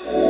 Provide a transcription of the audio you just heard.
Oh.